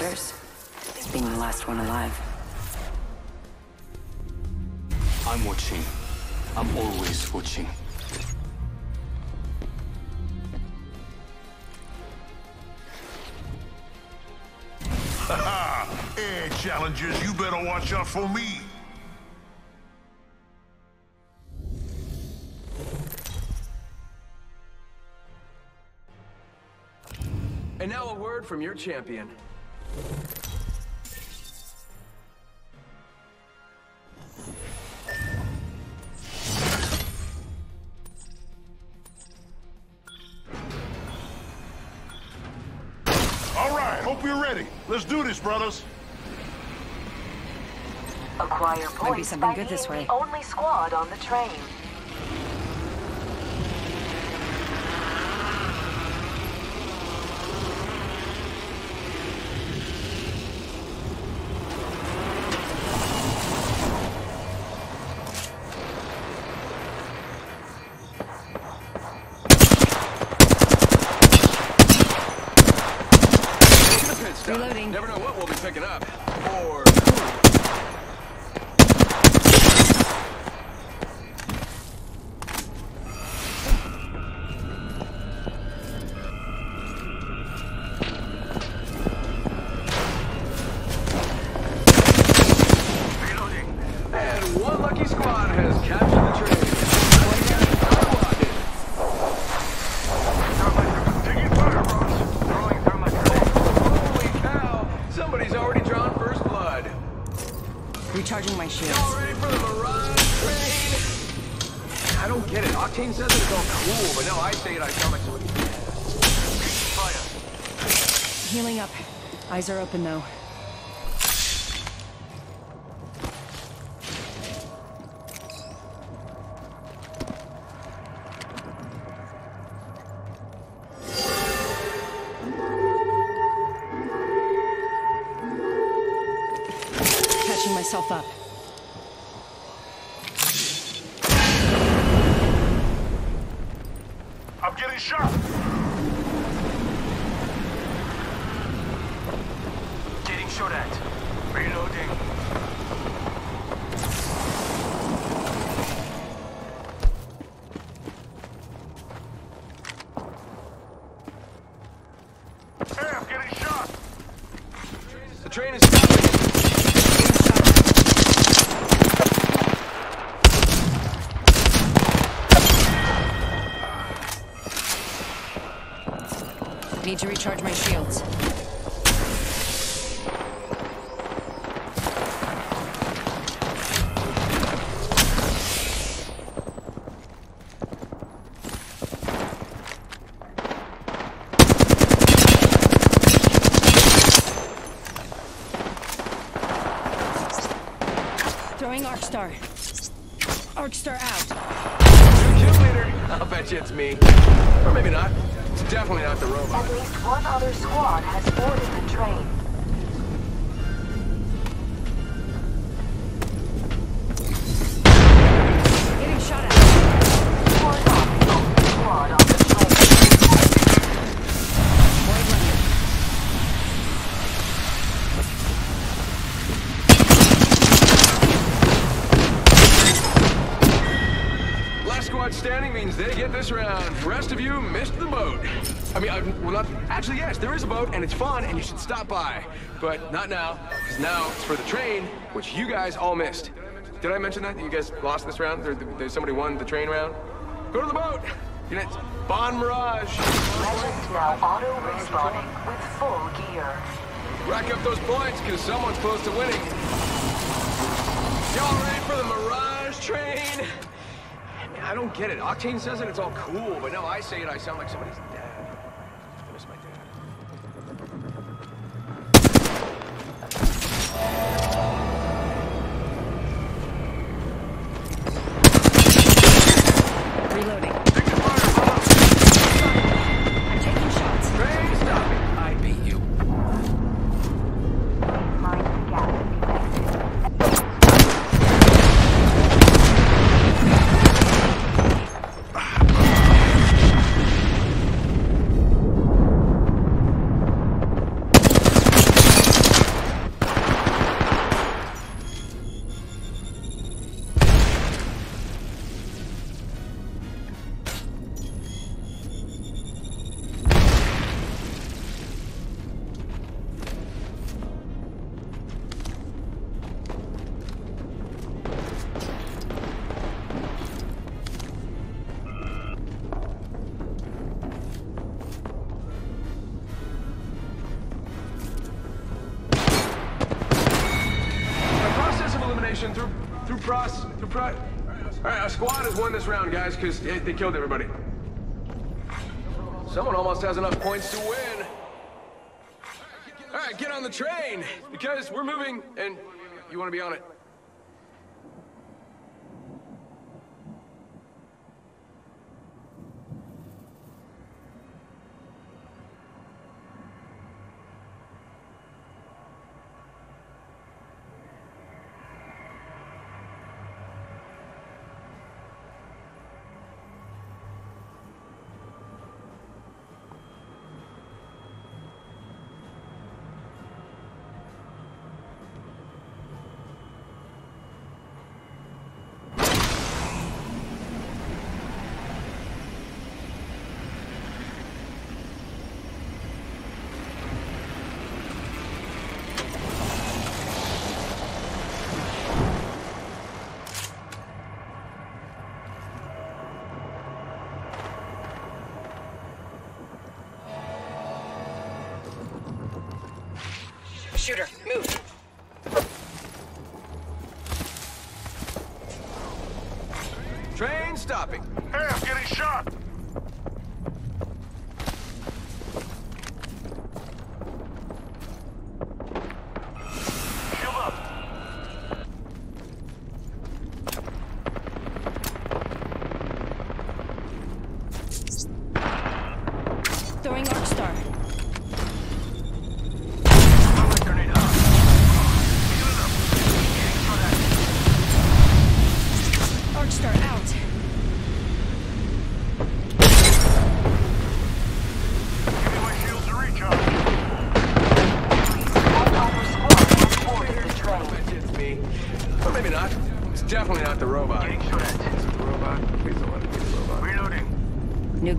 matters is being the last one alive. I'm watching. I'm always watching. Air challengers, you better watch out for me. And now a word from your champion. Hope you're ready. Let's do this, brothers. Acquire points something by good this way. the only squad on the train. Don't get it. Octane says it's all cool, but no, I say it, I sound like somebody. Fire. Healing up. Eyes are open though. Catching myself up. Shot. Getting shot at. Reloading. Hey, I'm getting shot. The train is stopping. Need to recharge my shields. Throwing Arcstar. Arcstar out. Kill leader. I'll bet you it's me. Or maybe not. It's definitely not the robot. At least one other squad has boarded the train. Boat. I mean, I, well, not actually. Yes, there is a boat, and it's fun, and you should stop by. But not now, because now it's for the train, which you guys all missed. Did I mention that? that you guys lost this round? There, there, somebody won the train round. Go to the boat. You know, it's Bon Mirage. Legend now auto-respawning with full gear. Rack up those points, because someone's close to winning. Y'all ready for the Mirage train? I don't get it. Octane says it, it's all cool, but no, I say it, I sound like somebody's dad. All right, our squad has won this round, guys, because they, they killed everybody. Someone almost has enough points to win. All right, get on the train because we're moving, and you want to be on it. Stopping. Hey, I'm getting shot!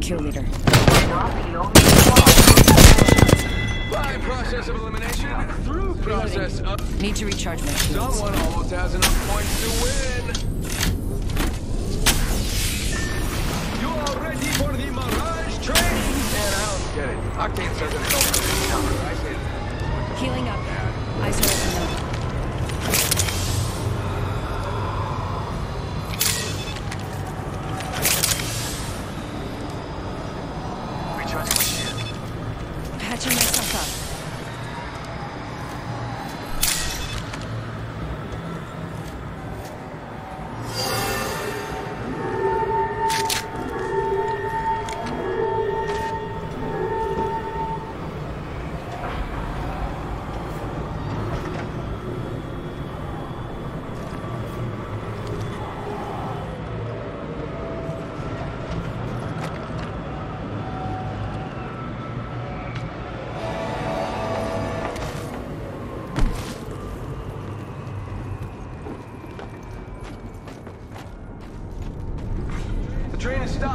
Kill leader. Not the only squad. By process of elimination, through process of... Need to recharge my shields. Someone almost has enough points to win. You are ready for the Mirage train? And I don't get it. Octane says it's over. I say. Healing up. Eyes are open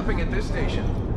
stopping at this station.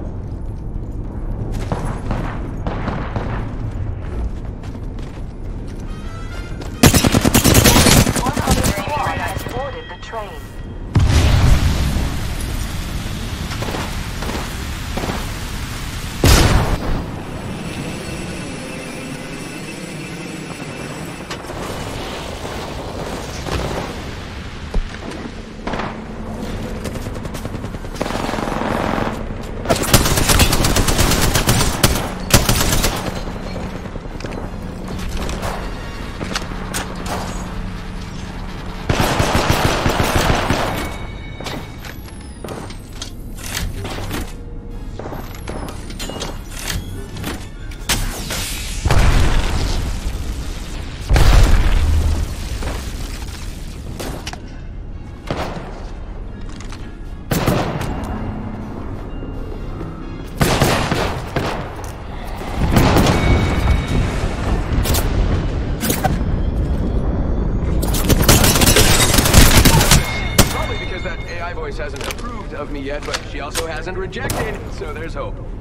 Rejected, so there's hope.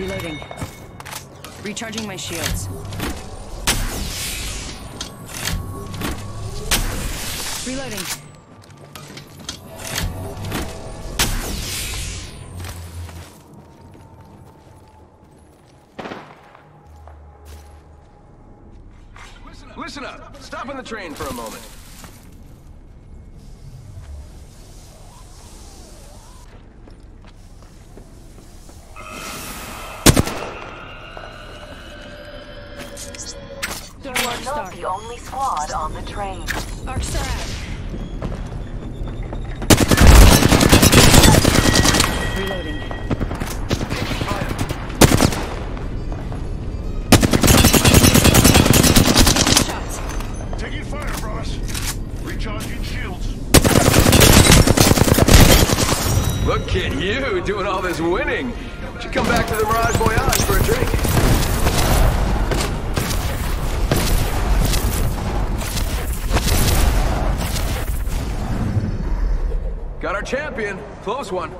Reloading. Recharging my shields. Reloading. Listen up. Stop on the train for a moment. You are not the only squad on the train. Arcstar out. Reloading. Shots. Taking fire, brothers. Recharging shields. Look at you doing all this winning. Should come back to the Mirage Voyage for a drink. Our champion. Close one.